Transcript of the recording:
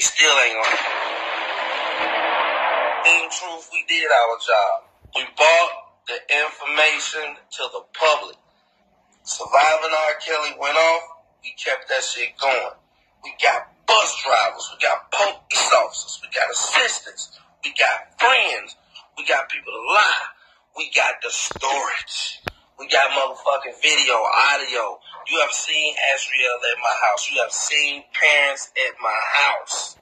still ain't on. In truth, we did our job. We bought the information to the public. Surviving R. Kelly went off, we kept that shit going. We got bus drivers, we got police officers, we got assistants, we got friends, we got people to lie, we got the storage. We got motherfucking video, audio. You have seen Azriel at my house. You have seen parents at my house.